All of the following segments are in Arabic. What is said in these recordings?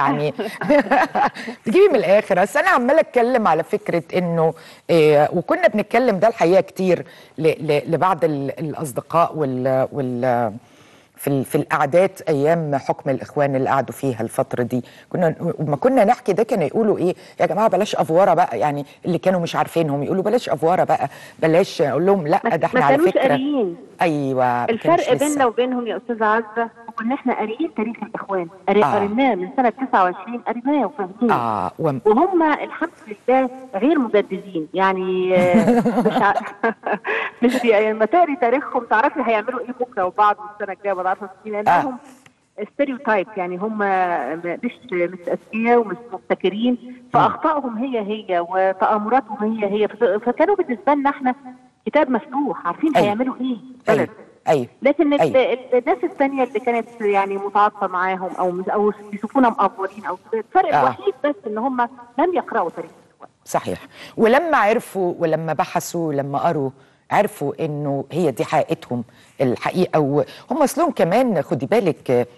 يعني تجيبي من الآخر بس أنا عمالة أتكلم على فكرة إنه إيه وكنا بنتكلم ده الحقيقة كتير ل- ل- لبعض ال- الأصدقاء وال وال في في القعدات أيام حكم الإخوان اللي قعدوا فيها الفترة دي كنا وما كنا نحكي ده كانوا يقولوا إيه يا جماعة بلاش افوره بقى يعني اللي كانوا مش عارفينهم يقولوا بلاش افوره بقى بلاش أقول لهم لا ده إحنا على فكرة قاريين. أيوه الفرق. بيننا وبينهم يا أستاذة عزة هو ان إحنا قاريين تاريخ الإخوان آه. قريناه من سنة 29 قريناه وفاهمين آه وم... وهم الحمد لله غير مجددين يعني آه، مش ع... مش. يعني لما تقري تاريخهم تعرفي هيعملوا إيه بكرة وبعد السنة الجاية بعد 10 سنين لانهم ستيريوتايب يعني هم مش مش اذكياء ومش مبتكرين فأخطائهم هي هي وتأمراتهم هي هي فكانوا بالنسبة لنا إحنا كتاب مفتوح عارفين أيوة. هيعملوا إيه أيوه بلد أيوه لكن أيوة. ال- الناس الثانية اللي كانت يعني متعاطفة معاهم أو أو بيشوفونا مقفورين أو كده الفرق آه. الوحيد بس إن هم لم يقرأوا تاريخ. صحيح ولما عرفوا ولما بحثوا ولما قروا عرفوا إنه هي دي حقيقتهم الحقيقة وهم أصلهم كمان خدي بالك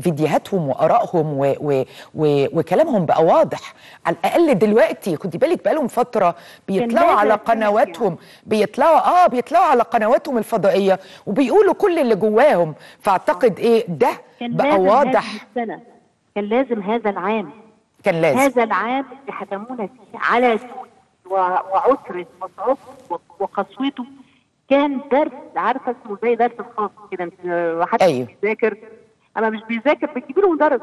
فيديوهاتهم وآرائهم و و و وكلامهم بقى واضح. على الأقل دلوقتي خدي بالك بقى لهم فترة بيطلعوا على قنواتهم بيطلعوا آه بيطلعوا على قنواتهم الفضائية وبيقولوا كل اللي جواهم. فأعتقد إيه ده بقى واضح. كان لازم هذا العام. كان لازم. هذا العام اللي حكمونا فيه على سوء وعسره وصعوبته وقسوته. كان درس عارفة اسمه زي درس الخاص كده انت حتى أيوه. بيذاكر. اما مش بيذاكر بتجيبي له مدرس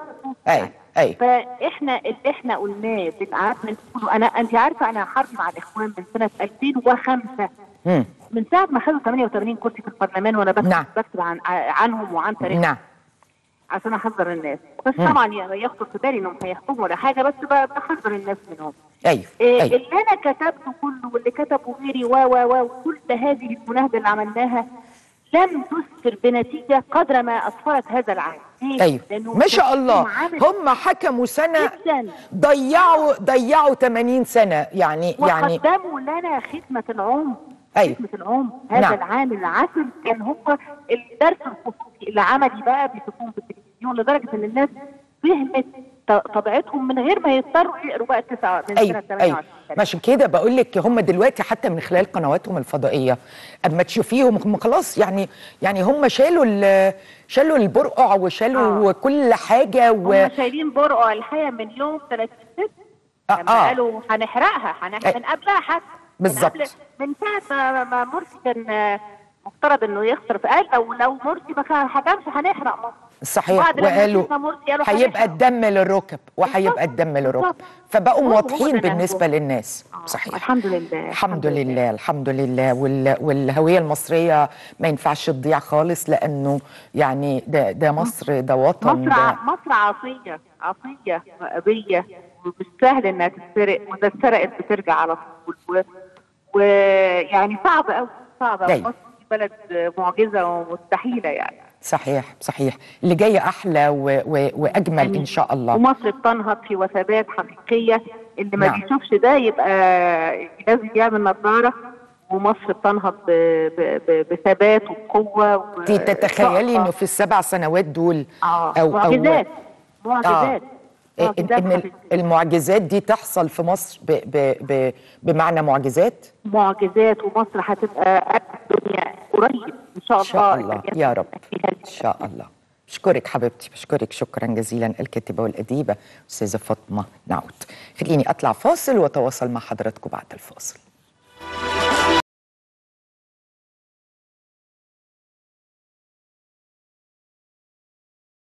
أيوه أيوه فإحنا اللي إحنا قلناه نقوله أنا انت عارفة أنا حربي مع الإخوان من سنة 2005 مم. من ساعة ما خدوا 88 كرسي في البرلمان وأنا بكتب نعم. بكتب عن عنهم وعن تاريخهم. نعم. عشان أحذر الناس. بس مم. طبعا يخطر في بالي إنهم هيحكموا ولا حاجة بس بحذر الناس منهم. أيوه إيه أيوه. اللي أنا كتبته كله واللي كتبه غيري و و و وكل هذه المناهضه اللي عملناها لم تسفر بنتيجة قدر ما اسفرت هذا العام. ليه؟ أيوه لأنه ما شاء الله هم حكموا سنة جدا ضيعوا ضيعوا 80 سنة يعني يعني وقدموا لنا خدمة العمر أيوة. خدمة العمر هذا نعم. العام العسل كان هو الدرس الخصوصي اللي عملي بقى بيشوفوه في التلفزيون لدرجة إن الناس فهمت طبيعتهم من غير ما يضطروا يقروا بقى التسعة من سنة أيوه 28 عشان كده بقول لك هم دلوقتي حتى من خلال قنواتهم الفضائية أما تشوفيهم هم خلاص يعني يعني هم شالوا ال- شالوا البرقع وشالوا آه. كل حاجة و هم شايلين برقع الحياة من يوم 30 6 آه، لما آه. قالوا هنحرقها هنحرق. من قبلها حتى من بالظبط. قبل- من ساعة ما- مرسي كان مفترض إنه يخسر فقال لو لو مرسي ما حكمش هنحرق مصر صحيح وقالوا هيبقى. الدم للركب وهيبقى. الدم للركب. فبقوا واضحين بالنسبة. للناس آه، صحيح الحمد لله الحمد لله الحمد لله وال... والهوية المصرية ما ينفعش تضيع خالص لأنه يعني ده ده مصر ده وطن مصر ده مصر عصية عصية ابيه ومش سهل إنها تتسرق وإذا اتسرقت بترجع على طول ويعني صعب قوي صعب. مصر بلد معجزة ومستحيلة يعني صحيح صحيح. اللي جاي أحلى و... و... وأجمل. إن شاء الله. ومصر بتنهض في وثبات حقيقية. اللي ما نعم. بيشوفش ده يبقى لازم يعمل نظارة ومصر بتنهض ب... ب... ب... بثبات وقوة و... تتخيلي. إنه في السبع سنوات دول آه. أو معجزات. معجزات. إن معجزات إن حقيقية. المعجزات دي تحصل في مصر ب... ب... ب... بمعنى معجزات؟ معجزات ومصر هتبقى قد الدنيا قريب إن شاء إن الله شاء الله. يا رب. إن شاء الله. بشكرك حبيبتي بشكرك شكرا جزيلا الكاتبة والأديبة أستاذة فاطمة نعوت خليني أطلع فاصل وأتواصل مع حضراتكم بعد الفاصل.